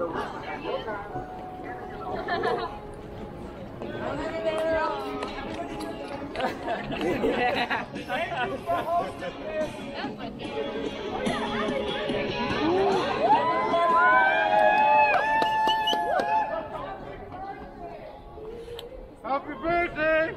yeah. Thank you for hosting. Happy birthday!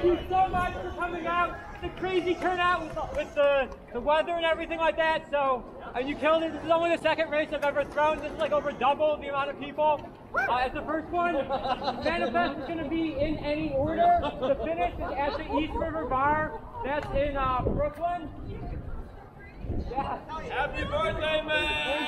Thank you so much for coming out. It's a crazy turnout with the, with the, the weather and everything like that. So, and you killed it. This is only the second race I've ever thrown. This is like over double the amount of people. Uh, it's the first one. Manifest is going to be in any order. The finish is at the East River Bar. That's in uh, Brooklyn. Yeah. Happy birthday, man!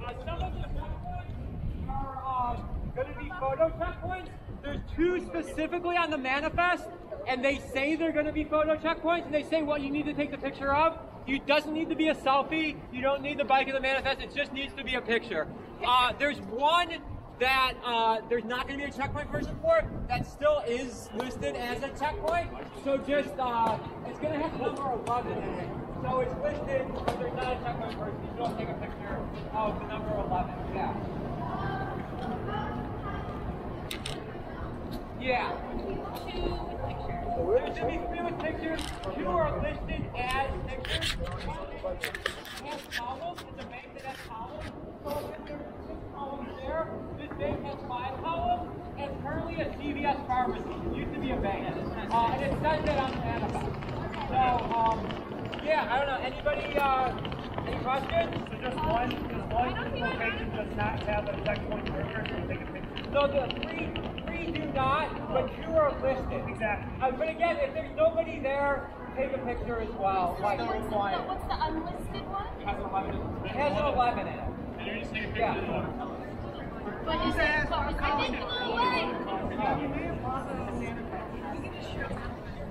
Uh, some of the checkpoints are um, going to be photo checkpoints. There's two specifically on the manifest, and they say they're going to be photo checkpoints, and they say what you need to take the picture of. You doesn't need to be a selfie. You don't need the bike in the manifest. It just needs to be a picture. Uh, there's one that uh, there's not going to be a checkpoint person for that still is listed as a checkpoint. So just uh, it's going to have number 11 in it. So it's listed, but there's not a checkpoint person. You don't take a picture of the number 11. Yeah. Yeah. There's gonna be three with pictures. Two are listed as pictures. It has columns. It's a bank that has columns. So if there's six columns there, this bank has five columns. And currently a CVS pharmacy. It used to be a bank. Uh, and it says that on the manifest. So, um, yeah, I don't know. Anybody, uh, any questions? So just one, just one location does not have a checkpoint worker to take a picture. So the three, three do not, but two are listed. Exactly. Uh, but again, if there's nobody there, take a picture as well. Like, So what's the, what's the unlisted one? it has an 11 in it. And you're just taking a Yeah. picture of the one. But is it, I think it blew away.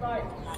Right.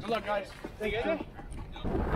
Good luck, guys. Thank you.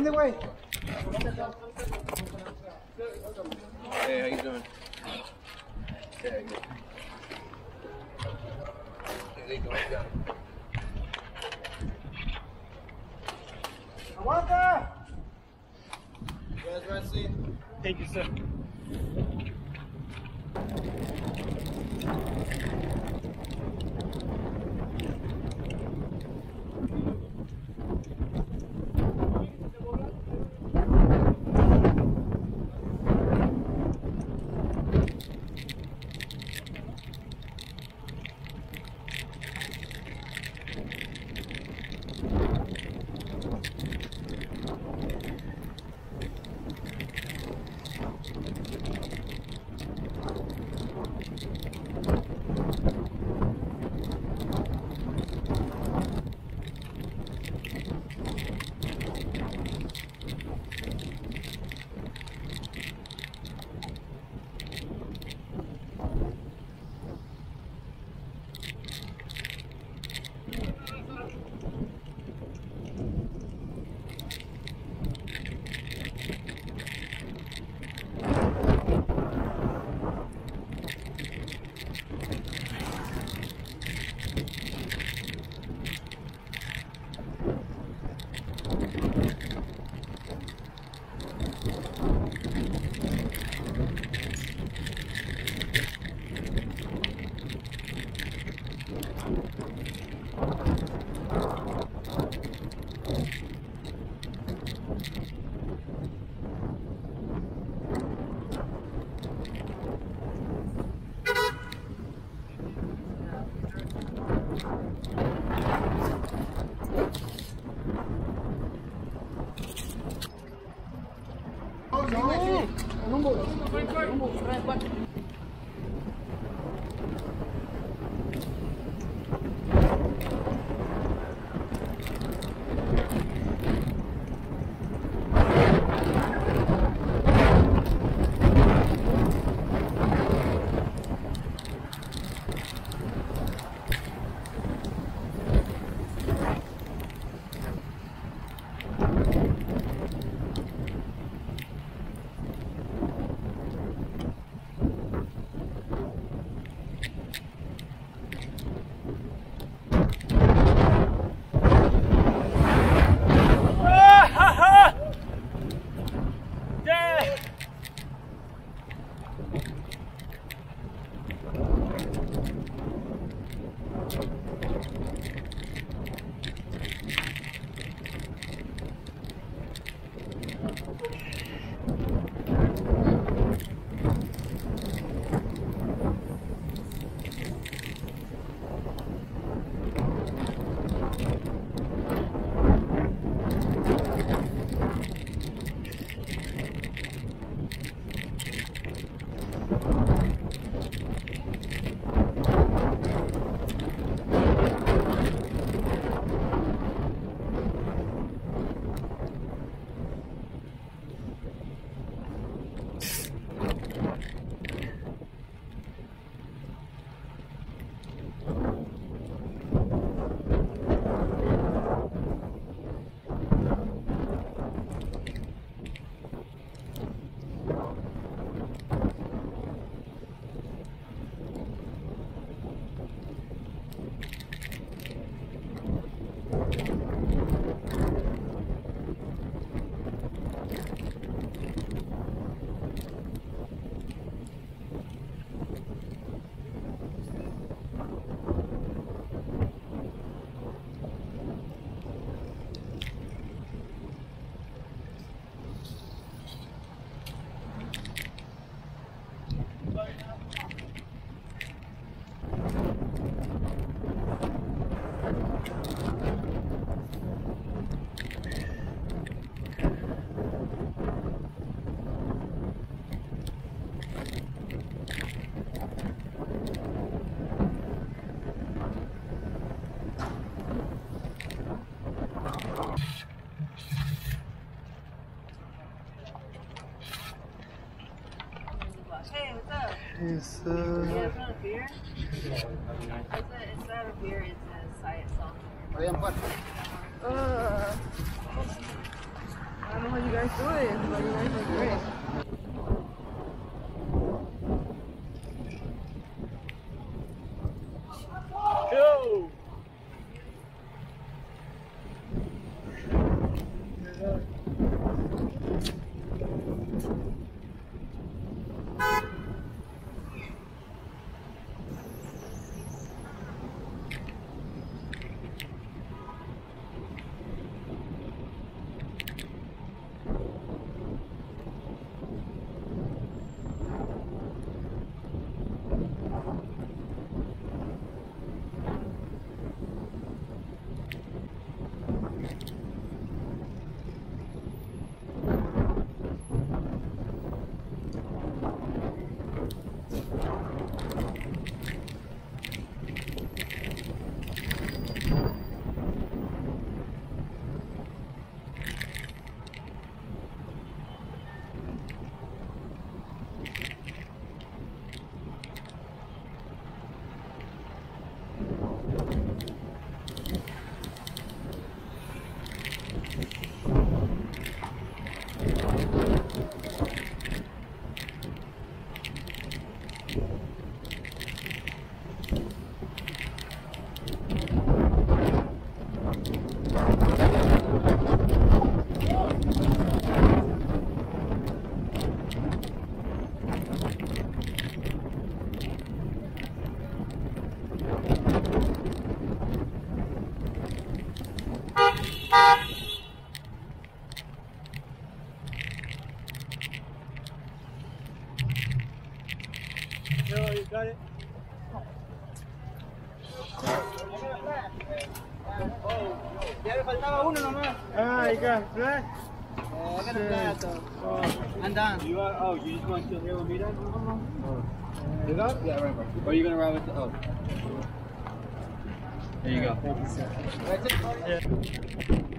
On the way. Hey, how you doing? Okay. There you go. Awanda! You guys right seat? Thank you, sir. What's up? Yes, You uh, guys want a beer? It's, a, it's not a beer, it's a Diet Salt. Uh, I don't know how you guys do it, but you guys are great. Ya le faltaba uno nomás. Ah, you got flat? Eh, háganle plato. Andan. You are, oh, you just want to here with me then? You got? Yeah, right. Or are you gonna ride with the, oh. There you go. Yep.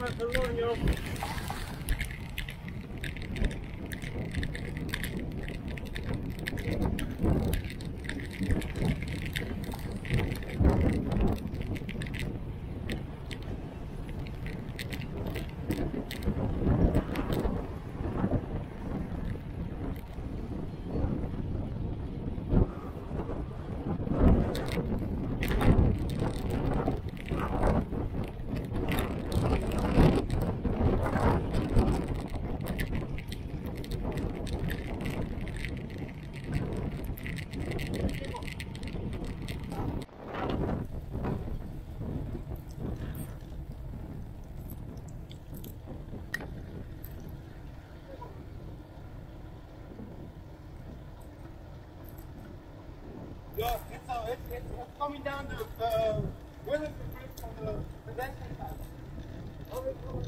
Lord, it's, coming down to uh, the from the pedestrian side.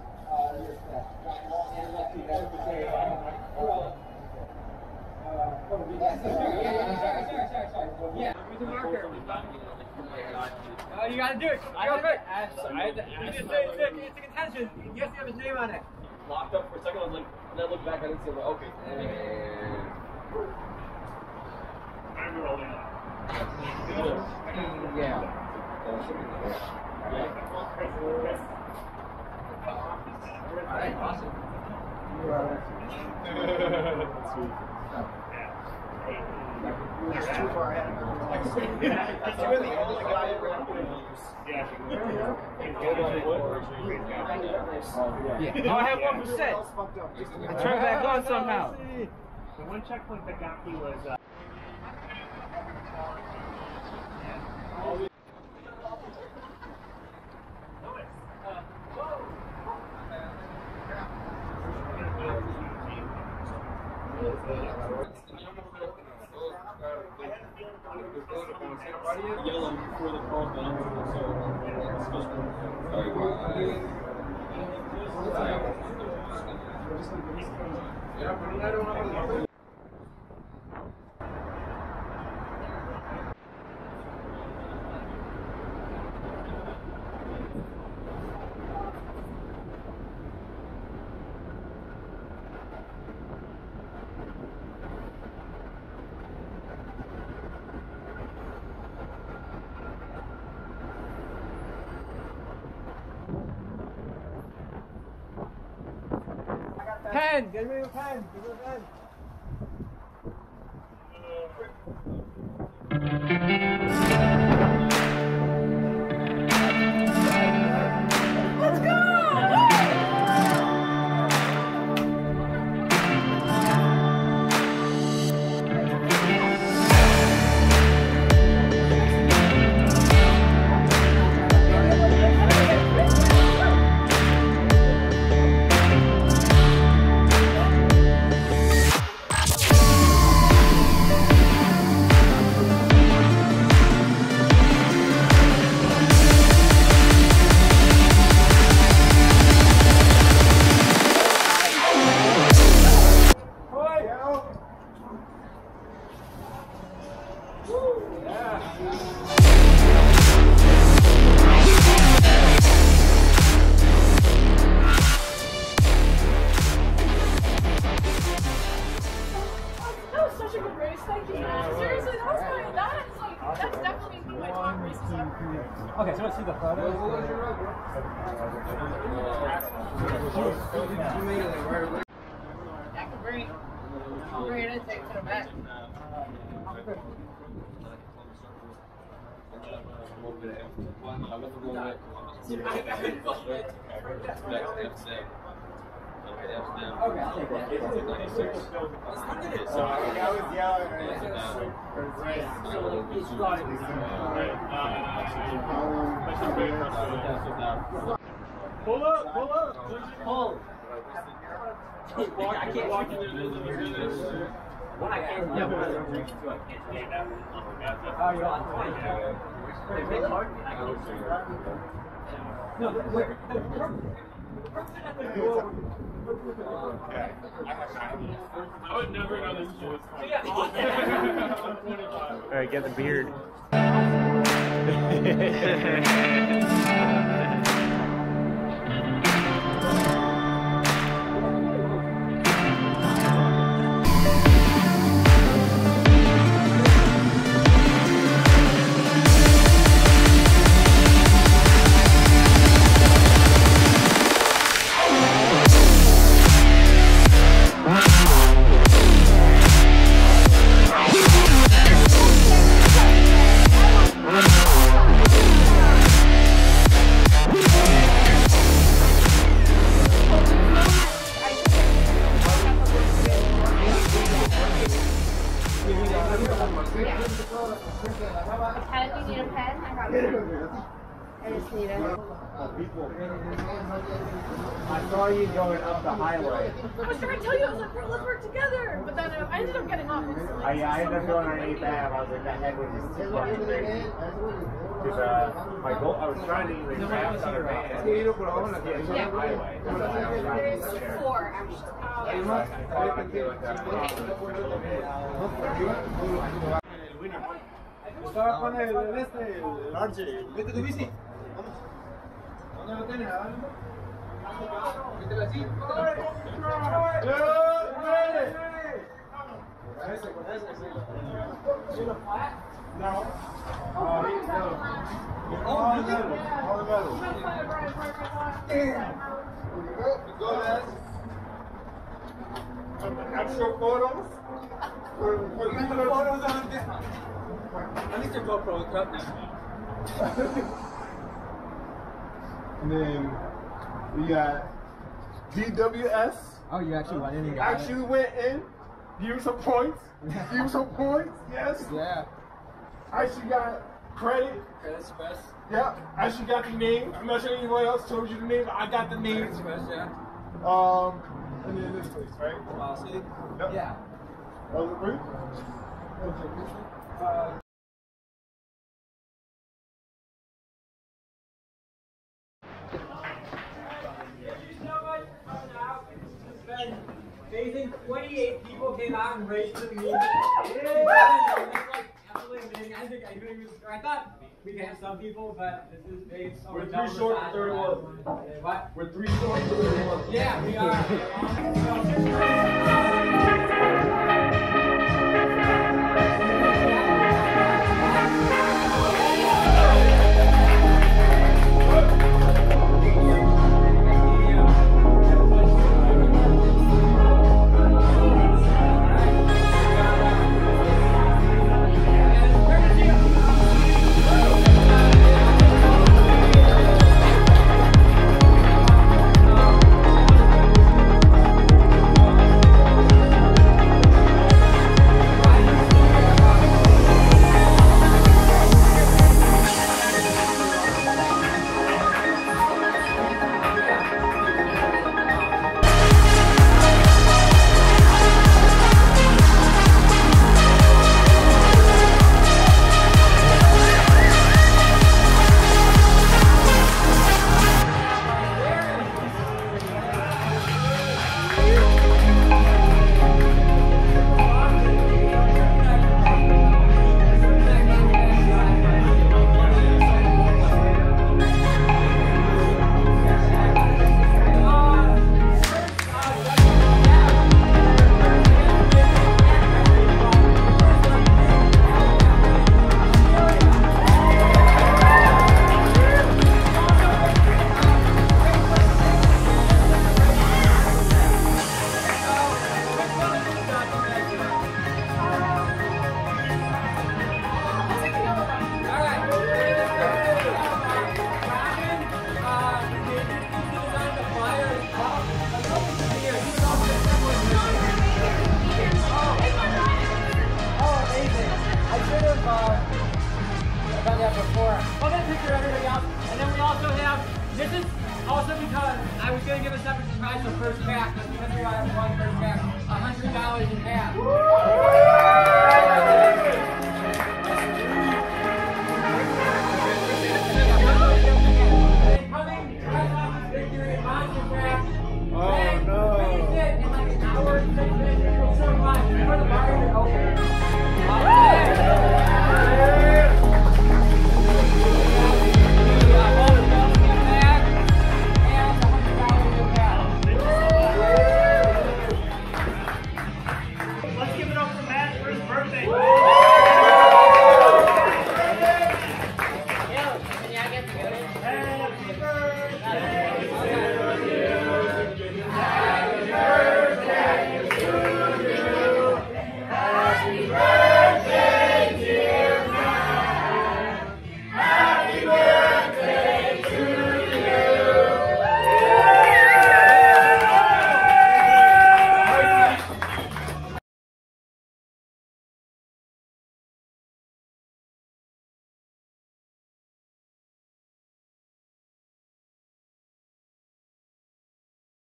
Oh, you gotta do it. I gotta quick. I had to ask. It's, it's, it's, it's a contention. You have to have his name on it. Locked up for a second. I was like, and then I looked back. I didn't see. it. I'm like, okay. I'm rolling up. Alright, awesome. It's too far ahead. It's really the only guy around Yeah. Oh, I have one percent. I turned back on somehow. The one checkpoint that got me was. Uh, Pen. Get me a pen. Give me a pen. Such a good race. Thank you, man. Seriously, that was my, that is like, that's definitely one of my top races ever. Okay, so let's see the photos. I can bring it. I'll bring it in, take it to the back. Okay. Pull up, pull up. Pull. I can't walk One I can't. Yeah, I can't. Oh, you're on. No, wait, door. I would never know this shit. Yeah. All right, get the beard. There's four. Estaba con el, este, el. Vete tu bici. Vamos. ¿Dónde lo tienes? Así. No. The the. Go, guys. Actual photos? For, for photos on the I think they're GoPro now. And then we got DWS. Oh, you actually went in Actually went in. Give him some points. Give him some points. Yes. Yeah. I actually got credit. Credit Express. Yeah. I actually got the name. I'm not sure anyone else told you the name. but I got the name. Express, yeah. Um. And then this place, right? Wow, see? Yep. Yeah. Oh, is it free? Uh, Amazing. 28 people came out and raised raced with I think I, really was, I thought we could have some people, but this is We're three short for 31. What? we're three short for the Yeah, we are.